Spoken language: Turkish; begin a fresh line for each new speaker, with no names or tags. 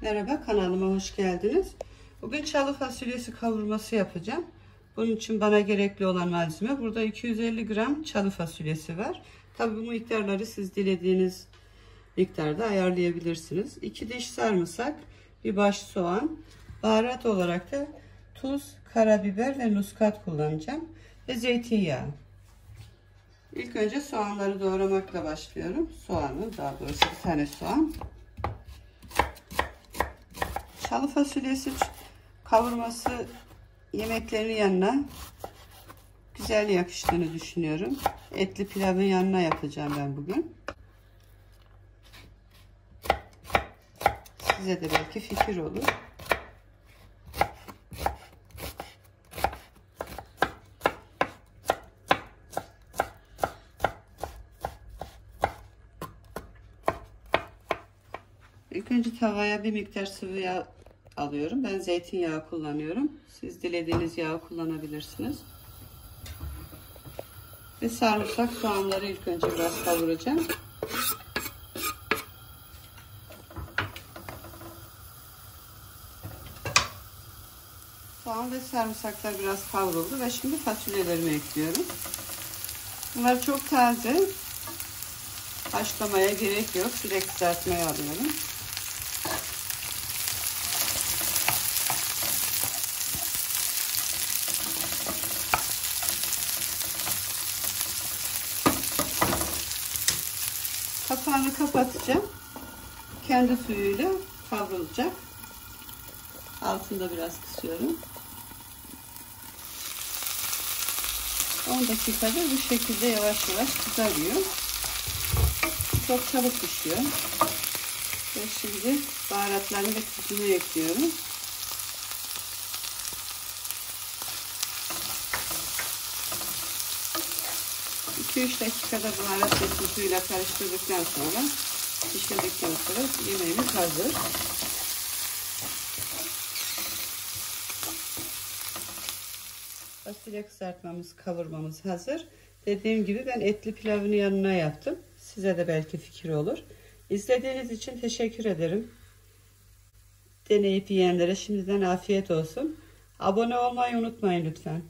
Merhaba kanalıma hoş geldiniz. Bugün çalı fasulyesi kavurması yapacağım. Bunun için bana gerekli olan malzeme burada 250 gram çalı fasulyesi var. Tabi bu miktarları siz dilediğiniz miktarda ayarlayabilirsiniz. 2 diş sarımsak, bir baş soğan, baharat olarak da tuz, karabiber ve muskat kullanacağım ve zeytinyağı. İlk önce soğanları doğramakla başlıyorum. Soğanı daha doğrusu bir tane soğan. Çalı fasulyesi kavurması yemeklerin yanına güzel yakıştığını düşünüyorum. Etli pilavın yanına yapacağım ben bugün. Size de belki fikir olur. İlk önce tavaya bir miktar sıvı yağ alıyorum. Ben zeytinyağı kullanıyorum. Siz dilediğiniz yağı kullanabilirsiniz. Ve sarımsak soğanları ilk önce biraz kavuracağım. Soğan ve sarımsaklar biraz kavruldu ve şimdi fasulyelerimi ekliyorum. Bunlar çok taze. Haşlamaya gerek yok. Direkt kızartmaya alıyorum. Kapağını kapatacağım. Kendi suyuyla kavrulacak. Altında biraz kısıyorum. 10 dakikada bu şekilde yavaş yavaş kızarıyor. Çok çabuk pişiyor. Ve şimdi baharatlarını ve tuzunu ekliyorum. İki üç dakikada baharat ve tuzuyla karıştırdıktan sonra pişirdikten sonra yemeğimiz hazır. Fasulye kızartmamız, kavurmamız hazır. Dediğim gibi ben etli pilavını yanına yaptım. Size de belki fikir olur. İzlediğiniz için teşekkür ederim. Deneyip yiyenlere şimdiden afiyet olsun. Abone olmayı unutmayın lütfen.